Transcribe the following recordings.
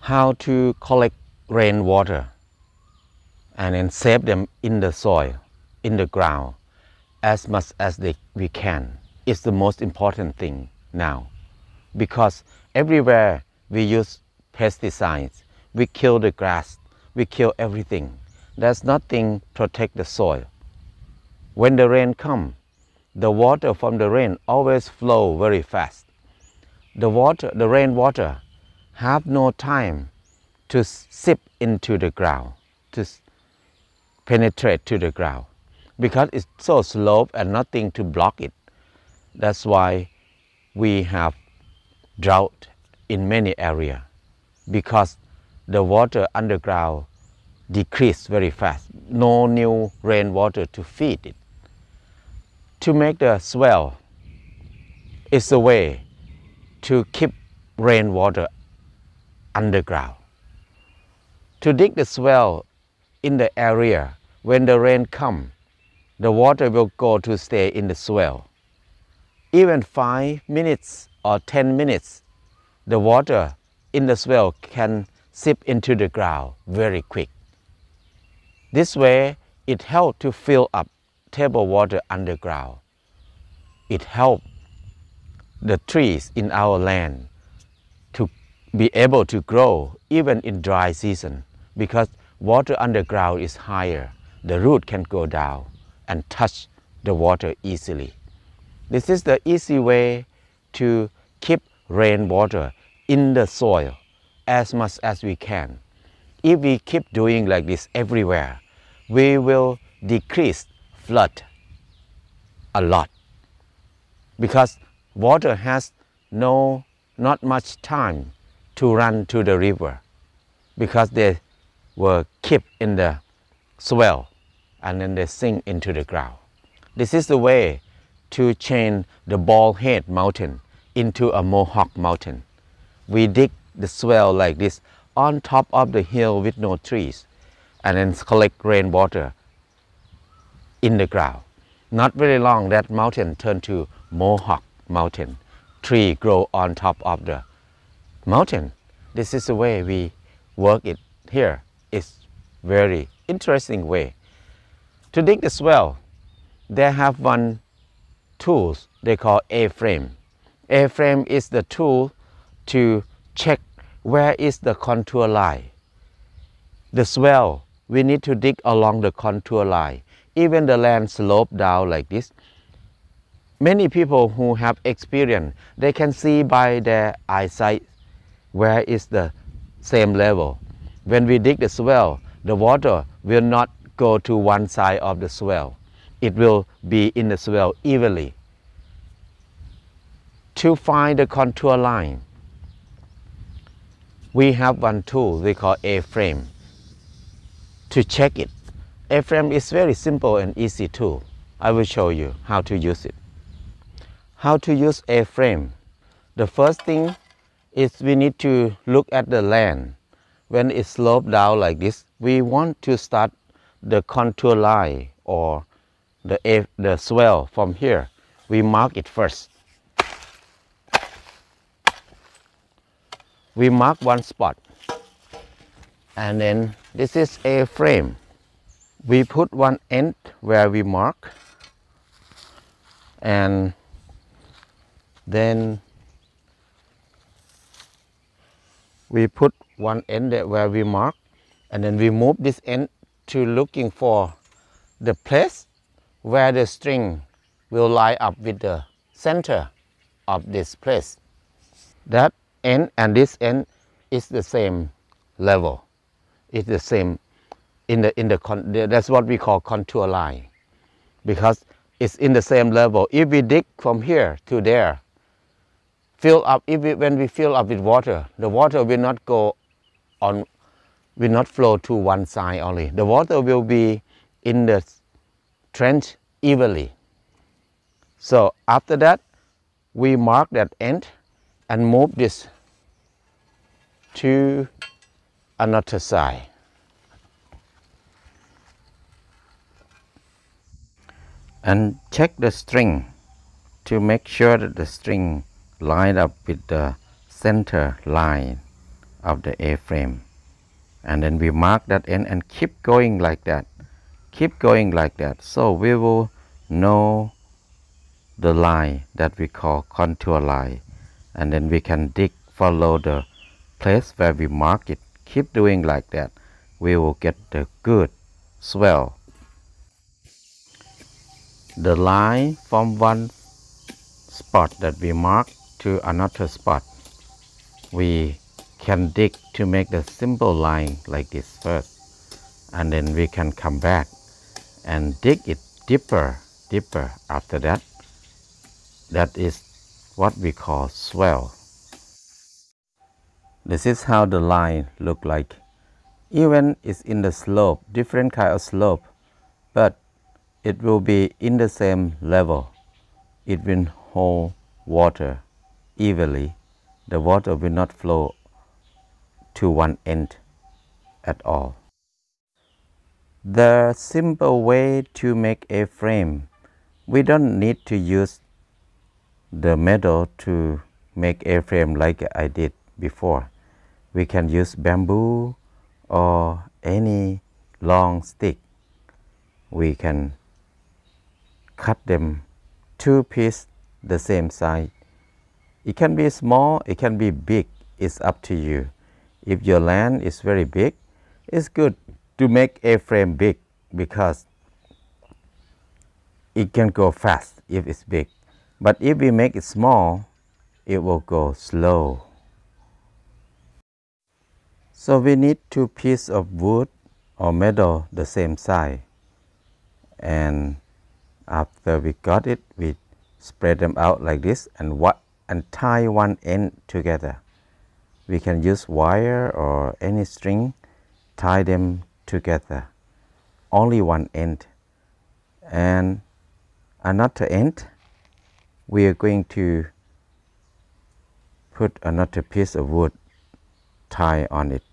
how to collect rainwater and then save them in the soil, in the ground, as much as they, we can. It's the most important thing now because everywhere we use pesticides, we kill the grass, we kill everything. There's nothing to protect the soil. When the rain come, the water from the rain always flow very fast. The water, the rainwater, have no time to sip into the ground, to penetrate to the ground, because it's so slow and nothing to block it. That's why we have drought in many areas, because the water underground decrease very fast. No new rainwater to feed it. To make the swell is a way to keep rainwater underground. To dig the swell in the area when the rain come, the water will go to stay in the swell. Even five minutes or 10 minutes, the water in the swell can seep into the ground very quick. This way, it helps to fill up table water underground. It helps the trees in our land to be able to grow even in dry season because water underground is higher. The root can go down and touch the water easily. This is the easy way to keep rainwater in the soil as much as we can. If we keep doing like this everywhere, we will decrease flood a lot because water has no not much time to run to the river because they were kept in the swell and then they sink into the ground. This is the way to change the bald head mountain into a mohawk mountain. We dig the swell like this on top of the hill with no trees and then collect rainwater in the ground. Not very long that mountain turned to mohawk mountain. Tree grow on top of the mountain. This is the way we work it here. It's very interesting way. To dig the swell, they have one tools they call A-frame. A-frame is the tool to check where is the contour line. The swell, we need to dig along the contour line. Even the land slope down like this, many people who have experience, they can see by their eyesight where is the same level. When we dig the swell, the water will not go to one side of the swell. It will be in the swell evenly. To find the contour line, we have one tool we call A-frame to check it. A-frame is very simple and easy tool. I will show you how to use it. How to use A-frame. The first thing is we need to look at the land. When it slopes down like this, we want to start the contour line or the, the swell from here. We mark it first. We mark one spot and then this is a frame. We put one end where we mark and then we put one end where we mark and then we move this end to looking for the place where the string will line up with the center of this place. That end and this end is the same level. It's the same in the in the con, that's what we call contour line because it's in the same level. If we dig from here to there, fill up if we, when we fill up with water, the water will not go on will not flow to one side only. The water will be in the trench evenly. So after that, we mark that end and move this to another side. And check the string to make sure that the string line up with the center line of the A-frame. And then we mark that end and keep going like that. Keep going like that. So we will know the line that we call contour line. And then we can dig, follow the place where we mark it. Keep doing like that. We will get the good swell. The line from one spot that we mark to another spot. We can dig to make the simple line like this first. And then we can come back and dig it deeper, deeper after that. That is what we call swell. This is how the line look like. Even it's in the slope, different kind of slope, but it will be in the same level. It will hold water evenly. The water will not flow to one end at all. The simple way to make a frame, we don't need to use the metal to make a frame like I did before. We can use bamboo or any long stick. We can cut them two pieces the same size. It can be small, it can be big, it's up to you. If your land is very big, it's good to make a frame big because it can go fast if it's big. But if we make it small, it will go slow. So we need two pieces of wood or metal the same size. And after we got it, we spread them out like this and what and tie one end together. We can use wire or any string, tie them together. Only one end. And another end, we are going to put another piece of wood tie on it.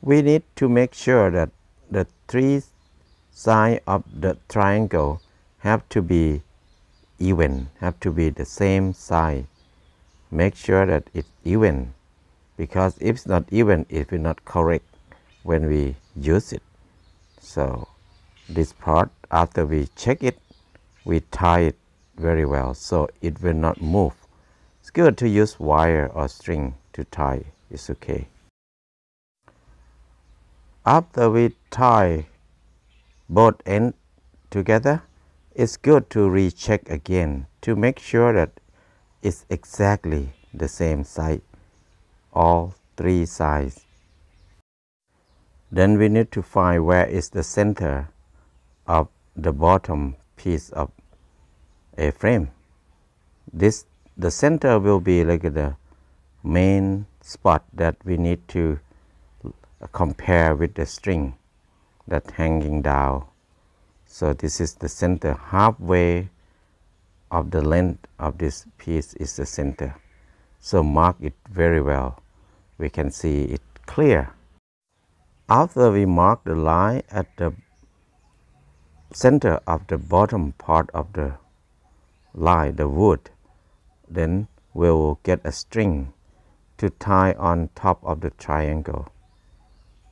We need to make sure that the three sides of the triangle have to be even, have to be the same size. Make sure that it's even because if it's not even, it will not correct when we use it. So this part, after we check it, we tie it very well so it will not move. It's good to use wire or string to tie, it's okay. After we tie both ends together, it's good to recheck again to make sure that it's exactly the same size, all three sides. Then we need to find where is the center of the bottom piece of a frame. This the center will be like the main spot that we need to compare with the string that hanging down. So this is the center halfway of the length of this piece is the center. So mark it very well. We can see it clear. After we mark the line at the center of the bottom part of the line, the wood, then we will get a string to tie on top of the triangle.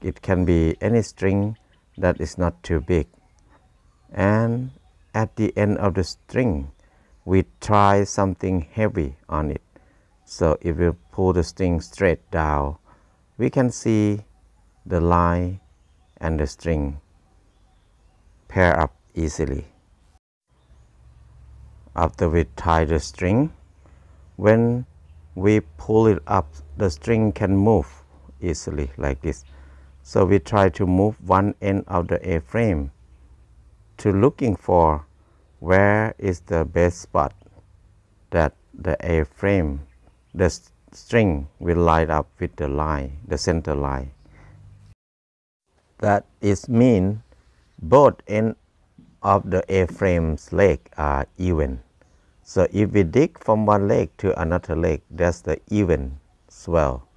It can be any string that is not too big. And at the end of the string, we try something heavy on it. So if we pull the string straight down, we can see the line and the string pair up easily. After we tie the string, when we pull it up, the string can move easily like this. So we try to move one end of the A-frame to looking for where is the best spot that the A-frame, the string will line up with the line, the center line. That is mean both end of the A-frame's leg are even. So if we dig from one leg to another leg, that's the even swell.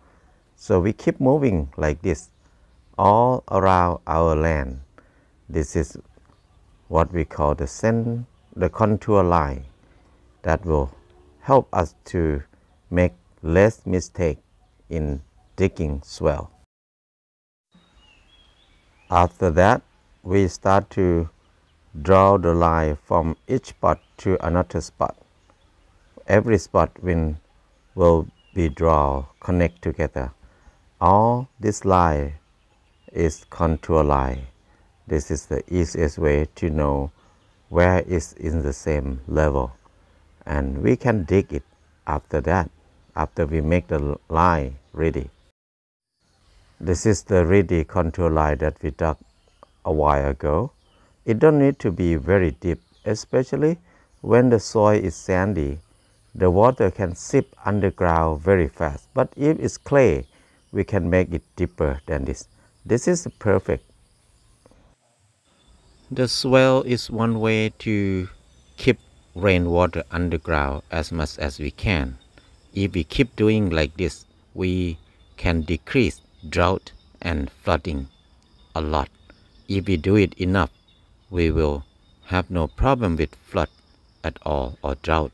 So we keep moving like this all around our land. This is what we call the send, the contour line that will help us to make less mistake in digging swell. After that, we start to draw the line from each spot to another spot. Every spot will, will be drawn, connect together. All this line is contour line. This is the easiest way to know where it's in the same level. And we can dig it after that, after we make the line ready. This is the ready contour line that we dug a while ago. It don't need to be very deep, especially when the soil is sandy. The water can seep underground very fast. But if it's clay, we can make it deeper than this. This is perfect. The swell is one way to keep rainwater underground as much as we can. If we keep doing like this, we can decrease drought and flooding a lot. If we do it enough, we will have no problem with flood at all or drought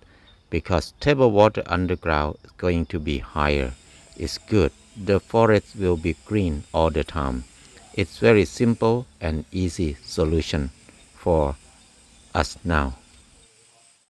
because table water underground is going to be higher. It's good. The forest will be green all the time. It's very simple and easy solution for us now.